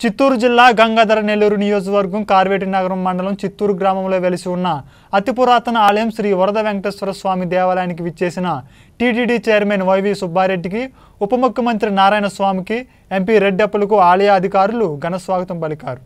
చిత్తూరు జిల్లా గంగాధర నెల్లూరు నియోజకవర్గం కార్వేటి నగరం మండలం చిత్తూరు గ్రామంలో వెలిసి ఉన్న అతి పురాతన ఆలయం శ్రీ వరద వెంకటేశ్వర స్వామి దేవాలయానికి విచ్చేసిన టీటీడీ చైర్మన్ వైవి సుబ్బారెడ్డికి ఉప ముఖ్యమంత్రి నారాయణ స్వామికి ఎంపీ రెడ్డప్పలకు ఆలయ అధికారులు ఘన స్వాగతం పలికారు.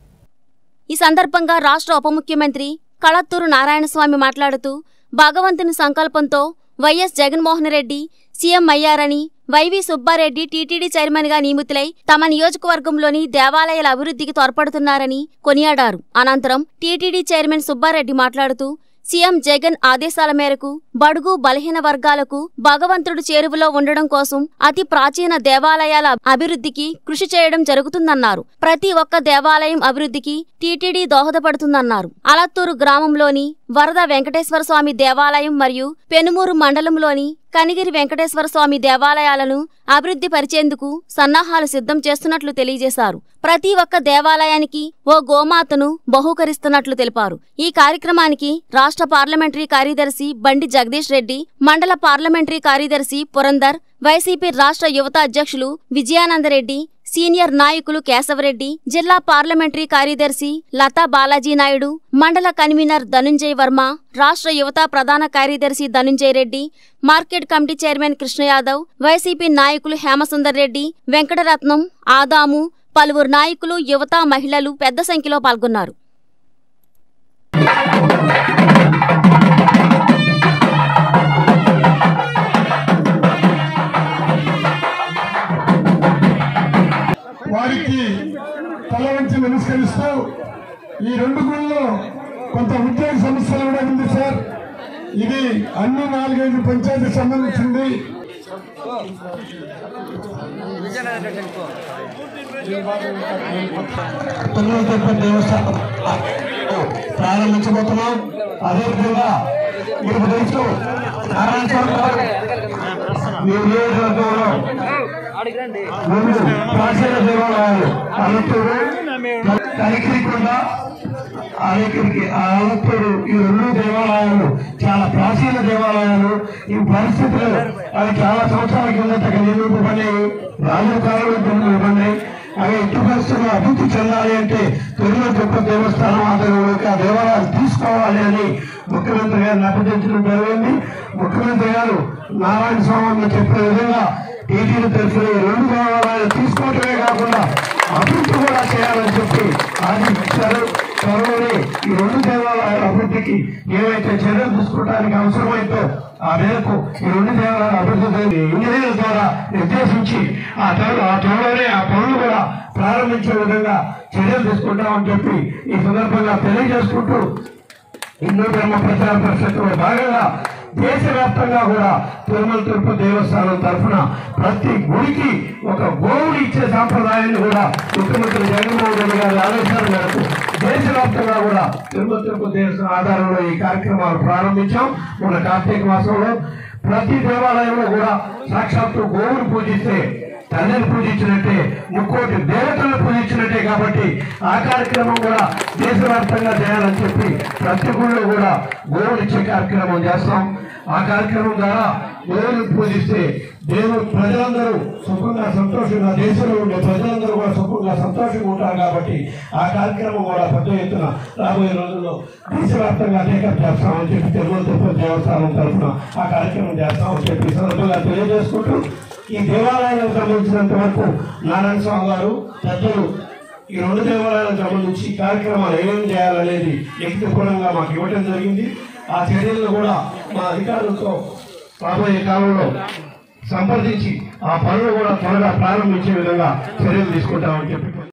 ఈ సందర్భంగా రాష్ట్ర ఉప ముఖ్యమంత్రి కళత్తూరు నారాయణస్వామి మాట్లాడుతూ భగవంతుని సంకల్పంతో వైఎస్ జగన్మోహన్ రెడ్డి సీఎం అయ్యారని వైవి సుబ్బారెడ్డి టీటీడీ చైర్మన్గా నియమితులై తమ నియోజకవర్గంలోని దేవాలయాల అభివృద్ధికి తోడ్పడుతున్నారని కొనియాడారు. అనంతరం టీటీడీ చైర్మన్ సుబ్బారెడ్డి మాట్లాడుతూ సీఎం జగన్ ఆదేశాల మేరకు బడుగు బలహీన వర్గాలకు భగవంతుడు చేరువలో ఉండడం కోసం అతి ప్రాచీన దేవాలయాల అభివృద్ధికి కృషి చేయడం జరుగుతుందన్నారు. ప్రతి ఒక్క దేవాలయం అభివృద్ధికి టీటీడీ దోహదపడుతుందన్నారు. అలత్తూరు గ్రామంలోని వరద వెంకటేశ్వర స్వామి దేవాలయం మరియు పెనుమూరు మండలంలోని కనిగిరి వెంకటేశ్వర స్వామి దేవాలయాలను అభివృద్ధి పరిచేందుకు సన్నాహాలు సిద్ధం చేస్తున్నట్లు తెలియజేశారు. ప్రతి ఒక్క దేవాలయానికి ఓ గోమాతను బహూకరిస్తున్నట్లు తెలిపారు. ఈ కార్యక్రమానికి రాష్ట్ర పార్లమెంటరీ కార్యదర్శి బండి జగదీష్ రెడ్డి మండల పార్లమెంటరీ కార్యదర్శి పురందర్ వైసీపీ రాష్ట్ర యువత అధ్యక్షులు విజయానందరెడ్డి సీనియర్ నాయకులు కేశవరెడ్డి జిల్లా పార్లమెంటరీ కార్యదర్శి లతా బాలాజీ నాయుడు మండల కన్వీనర్ ధనుంజయ్ వర్మ రాష్ట్ర యువత ప్రధాన కార్యదర్శి Dhanunjay Reddy market committee chairman Krishna Yadav YCP నాయకులు హేమసుందర్ రెడ్డి వెంకటరత్నం ఆదాము పలువురు నాయకులు యువత మహిళలు పెద్ద సంఖ్యలో పాల్గొన్నారు. వారికి తల వంచి నమస్కరిస్తూ ఈ రెండు గుళ్ళలో కొంత ఉద్యోగ సమస్యలు కూడా ఉంది సార్. ఇది అన్ని నాలుగైదు పంచాయతీ సంబంధించింది. పిల్లల తిరుపతి దేవస్థానం ప్రారంభించబోతున్నాం. అదేవిధంగా మీకు తెలుసు నారాయణ స్వామి గారు నియోజకవర్గంలో ప్రాచీన దేవాలయాలు అనంతూరు కలికిరికొండ అలకిరికి అనంతూరు ఈ రెండు దేవాలయాలు చాలా ప్రాచీన దేవాలయాలు ఈ పరిస్థితులు అవి చాలా సంవత్సరాల కిందట నిర్మింపబడినాయి రాజుల కాలంలో నిర్మింపబడినాయి అవి ఎట్టి పరిస్థితుల్లో అభివృద్ధి చెందాలి అంటే తిరుమల గొప్ప దేవస్థానం ఆధ్వర్యంలోకి ఆ దేవాలయాలు తీసుకోవాలి అని ముఖ్యమంత్రి గారిని అభ్యర్థించడం జరిగింది. ముఖ్యమంత్రి గారు నారాయణ స్వామి చెప్పిన విధంగా ఈటీలు తరఫున రెండు దేవాలయాలు తీసుకోవటమే కాకుండా అభివృద్ధి కూడా చేయాలని చెప్పి ఆశించారు. త్వరలోనే ఈ రెండు దేవాలయాల అభివృద్ధికి ఏవైతే చర్యలు తీసుకోవడానికి అవసరమైందో ఆ మేరకు ఈ రెండు దేవాలయాల అభివృద్ధి ఇంజనీర్ల ద్వారా నిర్దేశించి ఆ త్వరలో ఆ త్వరలోనే ఆ పనులు కూడా ప్రారంభించే విధంగా చర్యలు తీసుకుంటామని చెప్పి ఈ సందర్భంగా తెలియజేసుకుంటూ హిందూ ధర్మ ప్రచార పరిషత్తులో భాగంగా దేశవ్యాప్తంగా కూడా తిరుమల తిరుపతి దేవస్థానం తరఫున ప్రతి గుడికి ఒక గోవుడు ఇచ్చే సాంప్రదాయాన్ని కూడా ముఖ్యమంత్రి జగన్మోహన్ రెడ్డి గారి ఆదేశాల మేరకు దేశవ్యాప్తంగా కూడా తిరుమల తిరుపతి దేవస్థానం ఆధారంలో ఈ కార్యక్రమాలు ప్రారంభించాం. మన కార్తీక మాసంలో ప్రతి దేవాలయంలో కూడా సాక్షాత్తు గోవును పూజిస్తే తల్లిని పూజించినట్టే ముక్కోటి దేవతలను పూజించినట్టే కాబట్టి ఆ కార్యక్రమం కూడా దేశవ్యాప్తంగా చేయాలని చెప్పి ప్రతి గుళ్ళు కూడా గోవులు ఇచ్చే కార్యక్రమం చేస్తాం. ఆ కార్యక్రమం ద్వారా గోవులు పూజిస్తే దేవుడు ప్రజలందరూ సుఖంగా సంతోషంగా దేశంలో ఉండే ప్రజలందరూ కూడా సుఖంగా సంతోషంగా ఉంటారు కాబట్టి ఆ కార్యక్రమం కూడా పెద్ద ఎత్తున రాబోయే రోజుల్లో దేశవ్యాప్తంగా టేకప్ చేస్తామని చెప్పి తెలుగు తిరుపతి దేవస్థానం తరఫున ఆ కార్యక్రమం చేస్తామని చెప్పి సందర్భంగా తెలియజేసుకుంటూ ఈ దేవాలయాలకు సంబంధించినంత వరకు నారాయణ స్వామి గారు పెద్దలు ఈ రెండు దేవాలయాలకు సంబంధించి కార్యక్రమాలు ఏమేమి చేయాలనేది లిఖితపూర్వకంగా మాకు ఇవ్వడం జరిగింది. ఆ చర్యలను కూడా మా అధికారులతో రాబోయే కాలంలో సంప్రదించి ఆ పనులు కూడా త్వరగా ప్రారంభించే విధంగా చర్యలు తీసుకుంటామని చెప్పి